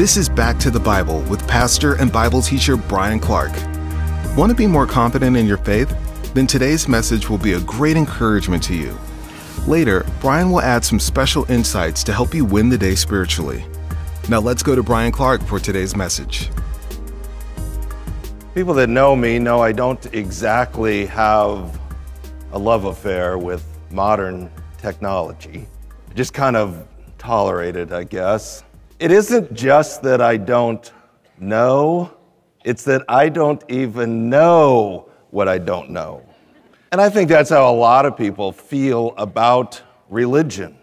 This is Back to the Bible with pastor and Bible teacher Bryan Clark. Want to be more confident in your faith? Then today's message will be a great encouragement to you. Later, Bryan will add some special insights to help you win the day spiritually. Now let's go to Bryan Clark for today's message. People that know me know I don't exactly have a love affair with modern technology. I just kind of tolerate it, I guess. It isn't just that I don't know, it's that I don't even know what I don't know. And I think that's how a lot of people feel about religion.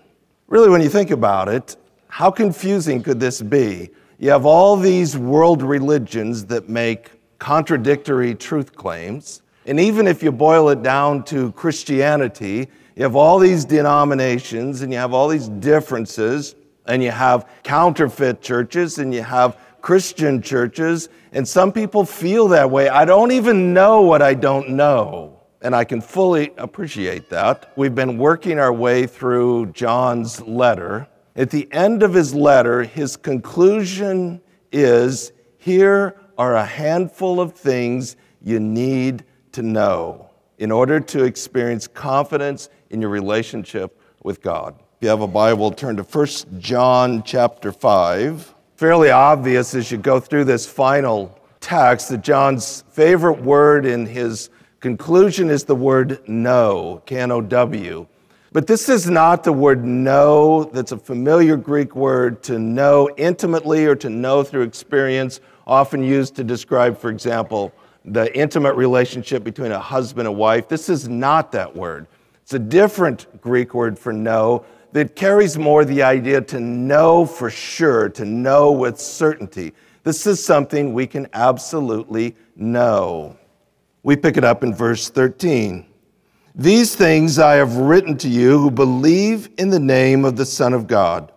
Really, when you think about it, how confusing could this be? You have all these world religions that make contradictory truth claims. And even if you boil it down to Christianity, you have all these denominations and you have all these differences, and you have counterfeit churches and you have Christian churches, and some people feel that way. I don't even know what I don't know. And I can fully appreciate that. We've been working our way through John's letter. At the end of his letter, his conclusion is here are a handful of things you need to know in order to experience confidence in your relationship with God. If you have a Bible, turn to 1 John chapter 5. Fairly obvious as you go through this final text that John's favorite word in his conclusion is the word know, K N O W. But this is not the word know that's a familiar Greek word to know intimately or to know through experience often used to describe, for example, the intimate relationship between a husband and wife. This is not that word. It's a different Greek word for know that carries more the idea to know for sure, to know with certainty. This is something we can absolutely know. We pick it up in verse 13. These things I have written to you who believe in the name of the Son of God,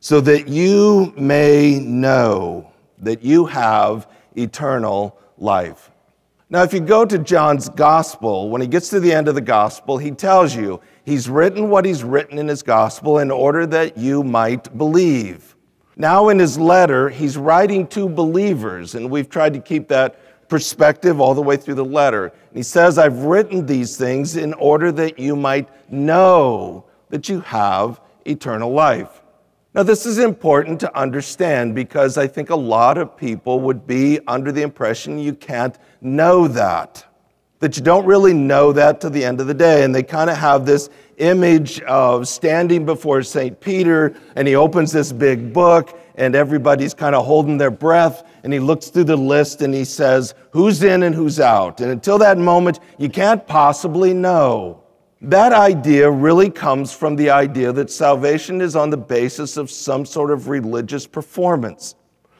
so that you may know that you have eternal life. Now, if you go to John's gospel, when he gets to the end of the gospel, he tells you he's written what he's written in his gospel in order that you might believe. Now, in his letter, he's writing to believers, and we've tried to keep that perspective all the way through the letter. And he says, I've written these things in order that you might know that you have eternal life. Now, this is important to understand because I think a lot of people would be under the impression you can't know that, that you don't really know that to the end of the day. And they kind of have this image of standing before St. Peter, and he opens this big book, and everybody's kind of holding their breath, and he looks through the list and he says, Who's in and who's out? And until that moment, you can't possibly know. That idea really comes from the idea that salvation is on the basis of some sort of religious performance.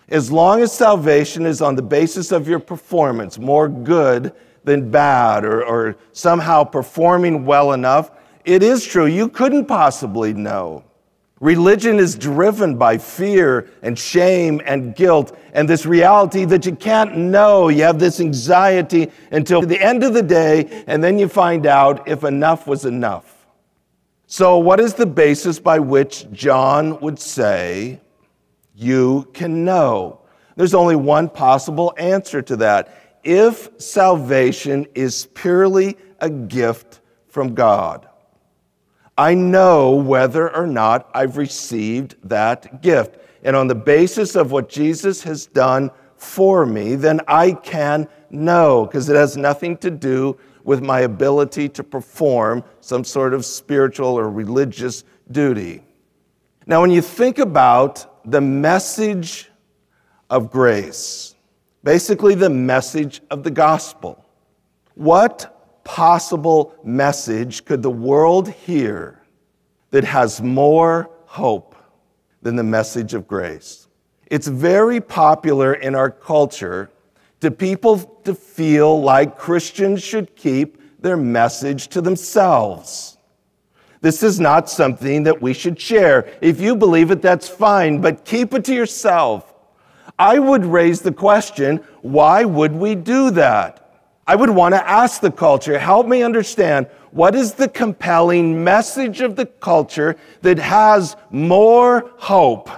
As long as salvation is on the basis of your performance, more good than bad, or, or somehow performing well enough, it is true, you couldn't possibly know. Religion is driven by fear and shame and guilt and this reality that you can't know. You have this anxiety until the end of the day, and then you find out if enough was enough. So, what is the basis by which John would say you can know? There's only one possible answer to that. If salvation is purely a gift from God. I know whether or not I've received that gift. And on the basis of what Jesus has done for me, then I can know, because it has nothing to do with my ability to perform some sort of spiritual or religious duty. Now, when you think about the message of grace, basically the message of the gospel, what possible message could the world hear that has more hope than the message of grace? It's very popular in our culture to people to feel like Christians should keep their message to themselves. This is not something that we should share. If you believe it, that's fine, but keep it to yourself. I would raise the question why would we do that? I would want to ask the culture, help me understand what is the compelling message of the culture that has more hope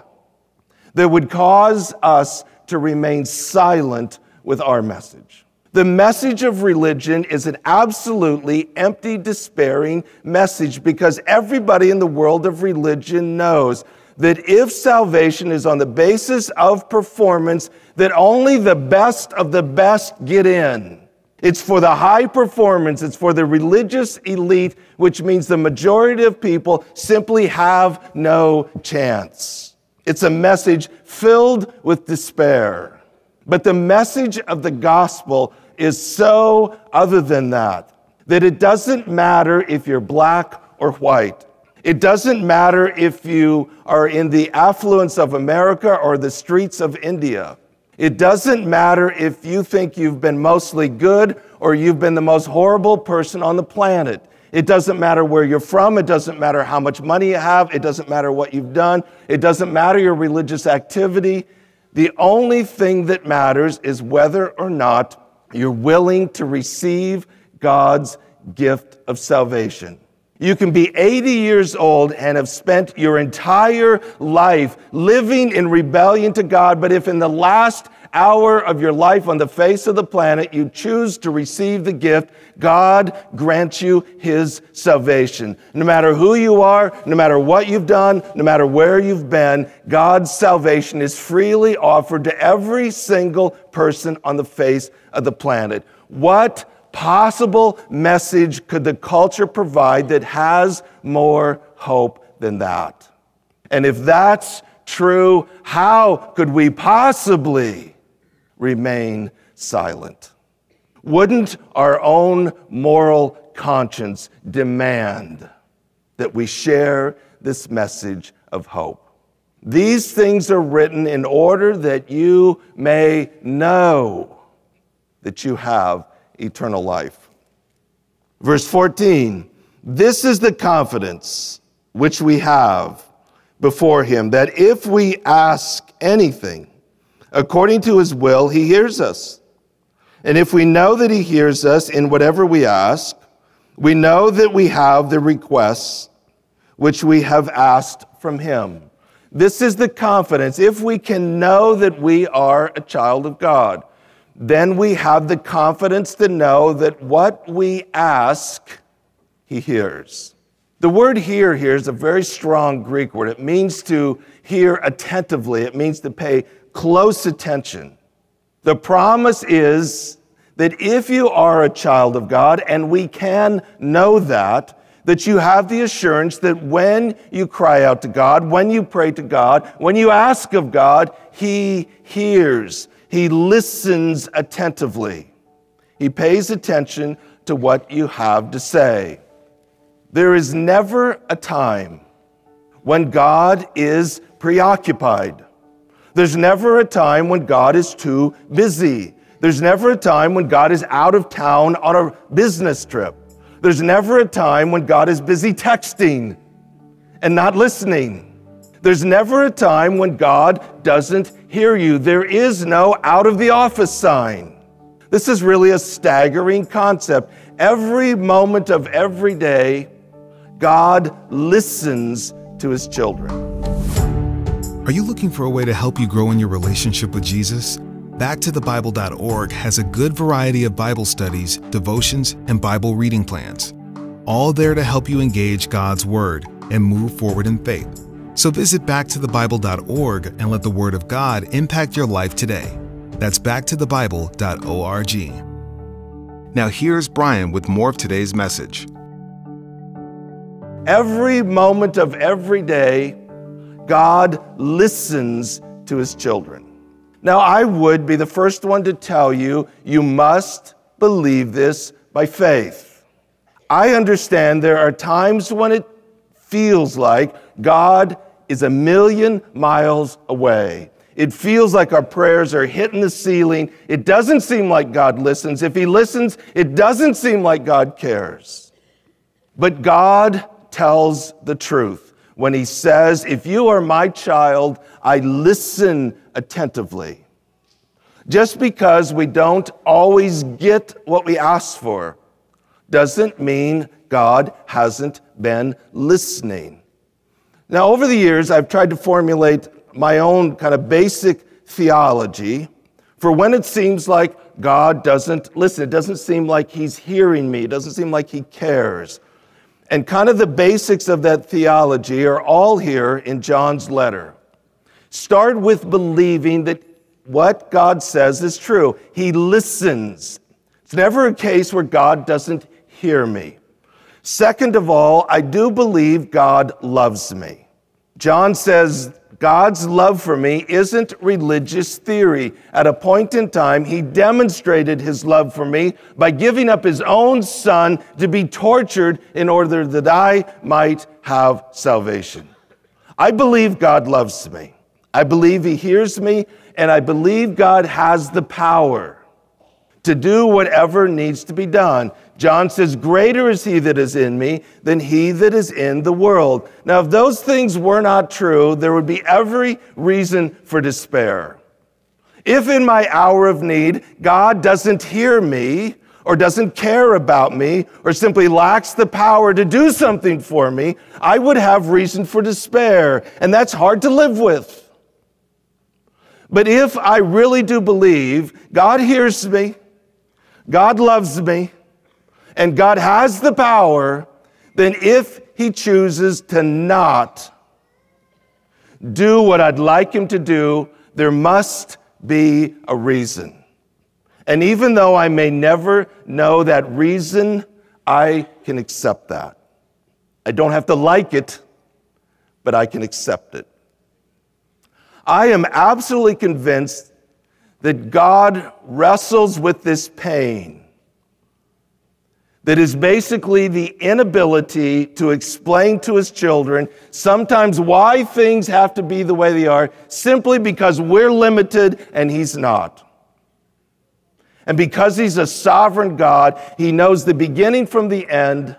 that would cause us to remain silent with our message. The message of religion is an absolutely empty, despairing message because everybody in the world of religion knows that if salvation is on the basis of performance, that only the best of the best get in. It's for the high performance, it's for the religious elite, which means the majority of people simply have no chance. It's a message filled with despair. But the message of the gospel is so other than that, that it doesn't matter if you're black or white. It doesn't matter if you are in the affluence of America or the streets of India. It doesn't matter if you think you've been mostly good or you've been the most horrible person on the planet. It doesn't matter where you're from. It doesn't matter how much money you have. It doesn't matter what you've done. It doesn't matter your religious activity. The only thing that matters is whether or not you're willing to receive God's gift of salvation. You can be 80 years old and have spent your entire life living in rebellion to God, but if in the last hour of your life on the face of the planet you choose to receive the gift, God grants you his salvation. No matter who you are, no matter what you've done, no matter where you've been, God's salvation is freely offered to every single person on the face of the planet. What possible message could the culture provide that has more hope than that? And if that's true, how could we possibly remain silent? Wouldn't our own moral conscience demand that we share this message of hope? These things are written in order that you may know that you have eternal life. Verse 14 This is the confidence which we have before Him, that if we ask anything according to His will, He hears us. And if we know that He hears us in whatever we ask, we know that we have the requests which we have asked from Him. This is the confidence. If we can know that we are a child of God, then we have the confidence to know that what we ask, he hears. The word hear here is a very strong Greek word. It means to hear attentively, it means to pay close attention. The promise is that if you are a child of God, and we can know that, that you have the assurance that when you cry out to God, when you pray to God, when you ask of God, He hears. He listens attentively. He pays attention to what you have to say. There is never a time when God is preoccupied. There's never a time when God is too busy. There's never a time when God is out of town on a business trip. There's never a time when God is busy texting and not listening. There's never a time when God doesn't hear you. There is no out of the office sign. This is really a staggering concept. Every moment of every day, God listens to his children. Are you looking for a way to help you grow in your relationship with Jesus? BackToTheBible.org has a good variety of Bible studies, devotions, and Bible reading plans, all there to help you engage God's Word and move forward in faith. So visit backtothebible.org and let the Word of God impact your life today. That's backtothebible.org. Now, here's Bryan with more of today's message. Every moment of every day, God listens to his children. Now, I would be the first one to tell you, you must believe this by faith. I understand there are times when it feels like God is a million miles away. It feels like our prayers are hitting the ceiling. It doesn't seem like God listens. If He listens, it doesn't seem like God cares. But God tells the truth when He says, If you are my child, I listen attentively. Just because we don't always get what we ask for doesn't mean God hasn't been listening. Now, over the years, I've tried to formulate my own kind of basic theology for when it seems like God doesn't listen. It doesn't seem like He's hearing me. It doesn't seem like He cares. And kind of the basics of that theology are all here in John's letter. Start with believing that what God says is true. He listens. It's never a case where God doesn't hear me. Second of all, I do believe God loves me. John says God's love for me isn't religious theory. At a point in time, he demonstrated his love for me by giving up his own son to be tortured in order that I might have salvation. I believe God loves me. I believe he hears me, and I believe God has the power to do whatever needs to be done. John says, Greater is he that is in me than he that is in the world. Now, if those things were not true, there would be every reason for despair. If in my hour of need, God doesn't hear me, or doesn't care about me, or simply lacks the power to do something for me, I would have reason for despair, and that's hard to live with. But if I really do believe God hears me, God loves me, and God has the power, then if He chooses to not do what I'd like Him to do, there must be a reason. And even though I may never know that reason, I can accept that. I don't have to like it, but I can accept it. I am absolutely convinced that God wrestles with this pain that is basically the inability to explain to his children sometimes why things have to be the way they are simply because we're limited and he's not. And because he's a sovereign God, he knows the beginning from the end,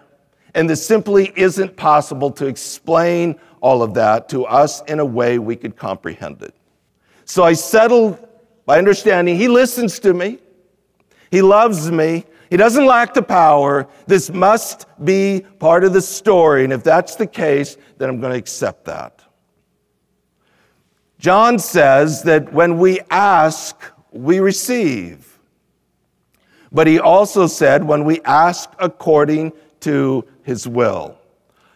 and this simply isn't possible to explain all of that to us in a way we could comprehend it. So I settled by understanding he listens to me, he loves me, he doesn't lack the power. This must be part of the story. And if that's the case, then I'm going to accept that. John says that when we ask, we receive. But he also said when we ask according to his will.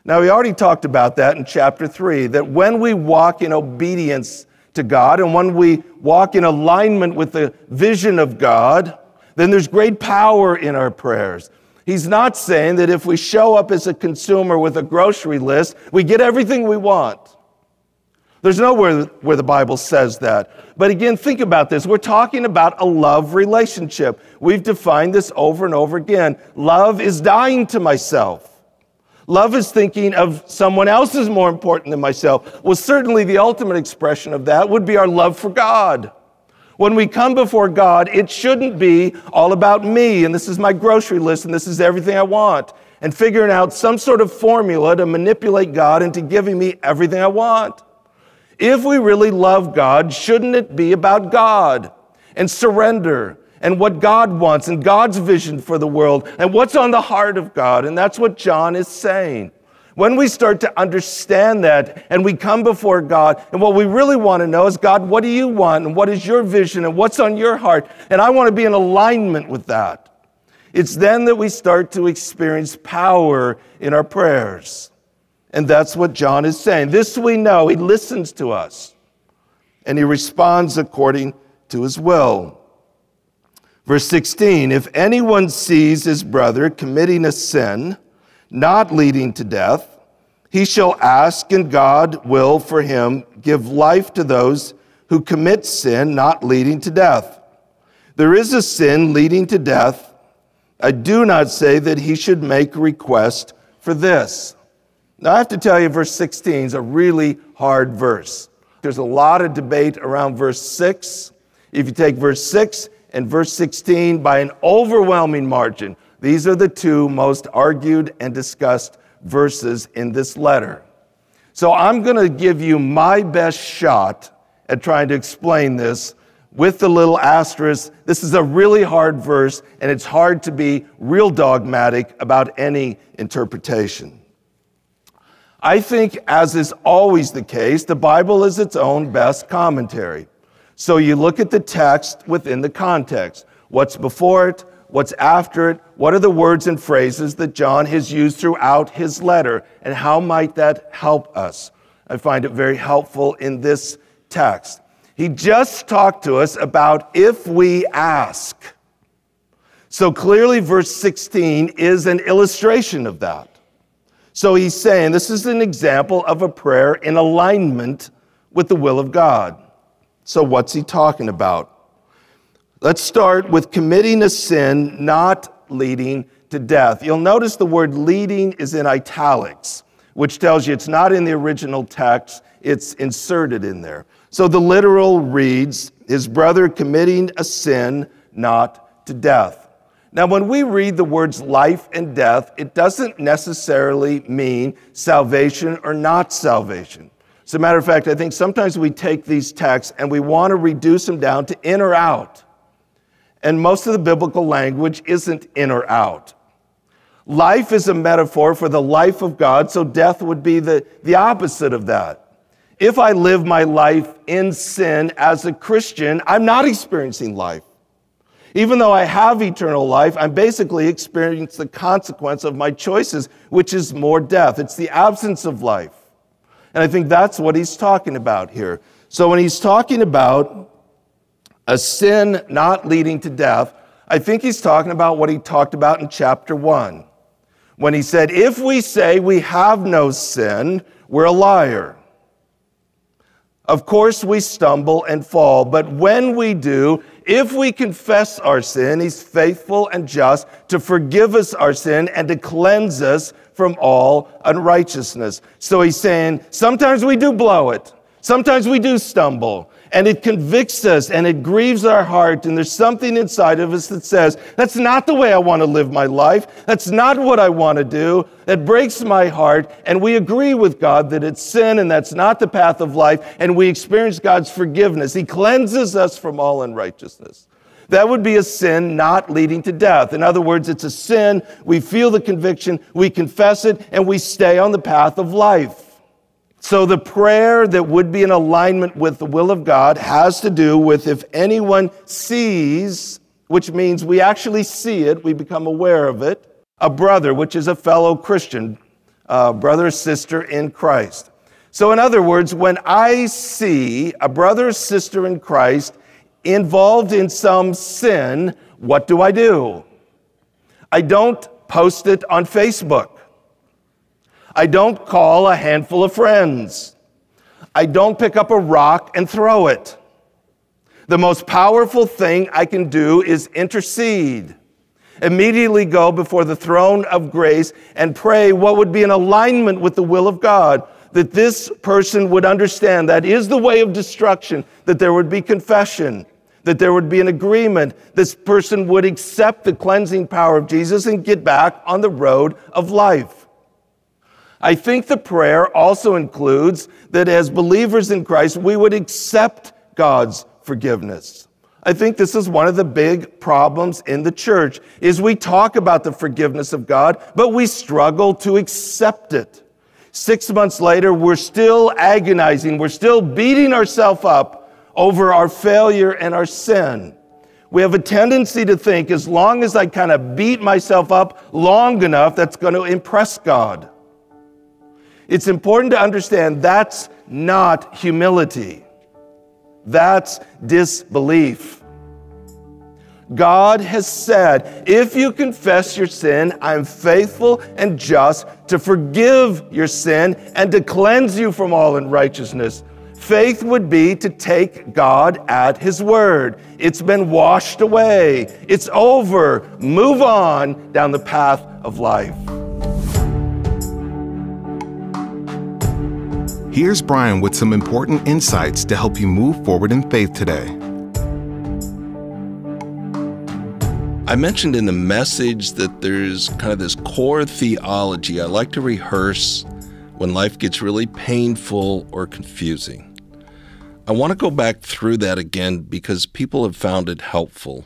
Now, we already talked about that in chapter 3 that when we walk in obedience to God and when we walk in alignment with the vision of God, then there's great power in our prayers. He's not saying that if we show up as a consumer with a grocery list, we get everything we want. There's nowhere where the Bible says that. But again, think about this. We're talking about a love relationship. We've defined this over and over again. Love is dying to myself. Love is thinking of someone else is more important than myself. Well, certainly the ultimate expression of that would be our love for God. When we come before God, it shouldn't be all about me and this is my grocery list and this is everything I want and figuring out some sort of formula to manipulate God into giving me everything I want. If we really love God, shouldn't it be about God and surrender and what God wants and God's vision for the world and what's on the heart of God? And that's what John is saying. When we start to understand that and we come before God, and what we really want to know is God, what do you want? And what is your vision? And what's on your heart? And I want to be in alignment with that. It's then that we start to experience power in our prayers. And that's what John is saying. This we know. He listens to us and he responds according to his will. Verse 16 If anyone sees his brother committing a sin, not leading to death, he shall ask, and God will for him give life to those who commit sin not leading to death. There is a sin leading to death. I do not say that he should make request for this. Now, I have to tell you, verse 16 is a really hard verse. There's a lot of debate around verse 6. If you take verse 6 and verse 16 by an overwhelming margin, these are the two most argued and discussed verses in this letter. So I'm going to give you my best shot at trying to explain this with the little asterisk. This is a really hard verse, and it's hard to be real dogmatic about any interpretation. I think, as is always the case, the Bible is its own best commentary. So you look at the text within the context. What's before it? What's after it? What are the words and phrases that John has used throughout his letter? And how might that help us? I find it very helpful in this text. He just talked to us about if we ask. So clearly, verse 16 is an illustration of that. So he's saying this is an example of a prayer in alignment with the will of God. So, what's he talking about? Let's start with committing a sin not leading to death. You'll notice the word leading is in italics, which tells you it's not in the original text, it's inserted in there. So the literal reads, his brother committing a sin not to death. Now, when we read the words life and death, it doesn't necessarily mean salvation or not salvation. As a matter of fact, I think sometimes we take these texts and we want to reduce them down to in or out. And most of the biblical language isn't in or out. Life is a metaphor for the life of God, so death would be the, the opposite of that. If I live my life in sin as a Christian, I'm not experiencing life. Even though I have eternal life, I'm basically experiencing the consequence of my choices, which is more death. It's the absence of life. And I think that's what he's talking about here. So when he's talking about a sin not leading to death, I think he's talking about what he talked about in chapter 1 when he said, If we say we have no sin, we're a liar. Of course, we stumble and fall, but when we do, if we confess our sin, He's faithful and just to forgive us our sin and to cleanse us from all unrighteousness. So He's saying, sometimes we do blow it, sometimes we do stumble, and it convicts us and it grieves our heart. And there's something inside of us that says, That's not the way I want to live my life. That's not what I want to do. That breaks my heart. And we agree with God that it's sin and that's not the path of life. And we experience God's forgiveness. He cleanses us from all unrighteousness. That would be a sin not leading to death. In other words, it's a sin. We feel the conviction, we confess it, and we stay on the path of life. So the prayer that would be in alignment with the will of God has to do with if anyone sees, which means we actually see it, we become aware of it, a brother, which is a fellow Christian, brother sister in Christ. So, in other words, when I see a brother sister in Christ involved in some sin, what do I do? I don't post it on Facebook. I don't call a handful of friends. I don't pick up a rock and throw it. The most powerful thing I can do is intercede. Immediately go before the throne of grace and pray what would be in alignment with the will of God, that this person would understand that is the way of destruction, that there would be confession, that there would be an agreement, this person would accept the cleansing power of Jesus and get back on the road of life. I think the prayer also includes that as believers in Christ, we would accept God's forgiveness. I think this is one of the big problems in the church is we talk about the forgiveness of God, but we struggle to accept it. 6 months later, we're still agonizing, we're still beating ourselves up over our failure and our sin. We have a tendency to think as long as I kind of beat myself up long enough, that's going to impress God. It's important to understand that's not humility. That's disbelief. God has said, if you confess your sin, I'm faithful and just to forgive your sin and to cleanse you from all unrighteousness. Faith would be to take God at His word. It's been washed away. It's over. Move on down the path of life. Here's Bryan with some important insights to help you move forward in faith today. I mentioned in the message that there's kind of this core theology I like to rehearse when life gets really painful or confusing. I want to go back through that again because people have found it helpful.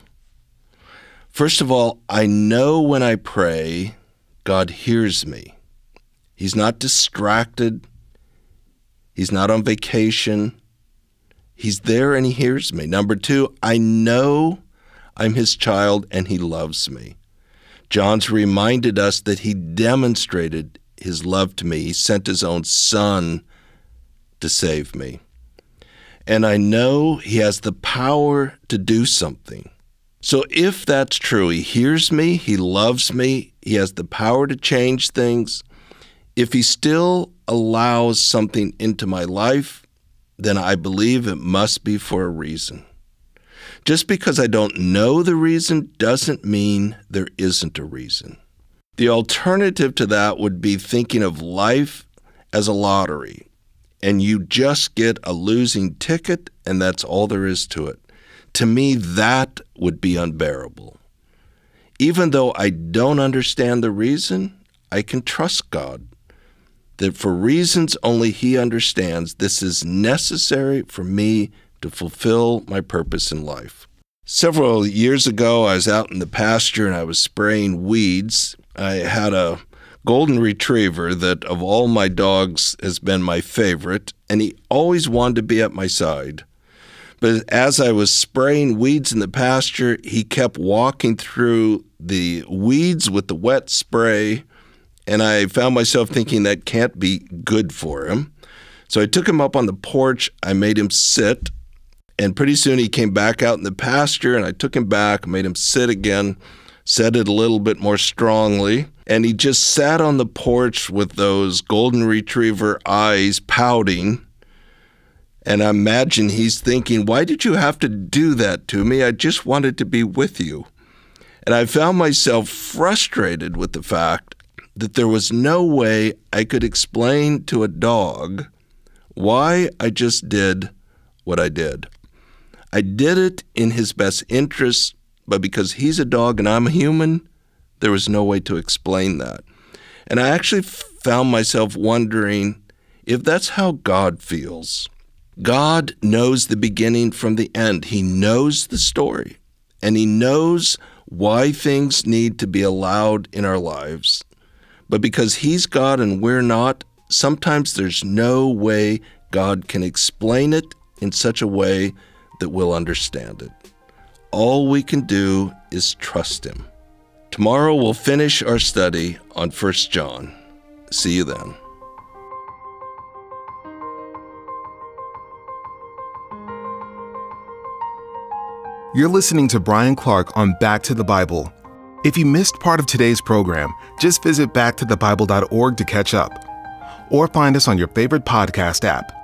First of all, I know when I pray, God hears me. He's not distracted. He's not on vacation. He's there and he hears me. Number two, I know I'm his child and he loves me. John's reminded us that he demonstrated his love to me. He sent his own son to save me. And I know he has the power to do something. So if that's true, he hears me, he loves me, he has the power to change things. If he still allows something into my life, then I believe it must be for a reason. Just because I don't know the reason doesn't mean there isn't a reason. The alternative to that would be thinking of life as a lottery, and you just get a losing ticket, and that's all there is to it. To me, that would be unbearable. Even though I don't understand the reason, I can trust God that for reasons only He understands, this is necessary for me to fulfill my purpose in life. Several years ago, I was out in the pasture and I was spraying weeds. I had a golden retriever that, of all my dogs, has been my favorite, and he always wanted to be at my side. But as I was spraying weeds in the pasture, he kept walking through the weeds with the wet spray and I found myself thinking that can't be good for him. So I took him up on the porch. I made him sit. And pretty soon he came back out in the pasture, and I took him back, made him sit again, said it a little bit more strongly. And he just sat on the porch with those golden retriever eyes pouting. And I imagine he's thinking, Why did you have to do that to me? I just wanted to be with you. And I found myself frustrated with the fact that there was no way I could explain to a dog why I just did what I did. I did it in his best interest, but because he's a dog and I'm a human, there was no way to explain that. And I actually found myself wondering if that's how God feels. God knows the beginning from the end, He knows the story, and He knows why things need to be allowed in our lives. But because He's God and we're not, sometimes there's no way God can explain it in such a way that we'll understand it. All we can do is trust Him. Tomorrow we'll finish our study on 1 John. See you then. You're listening to Bryan Clark on Back to the Bible. If you missed part of today's program, just visit backtothebible.org to catch up. Or find us on your favorite podcast app.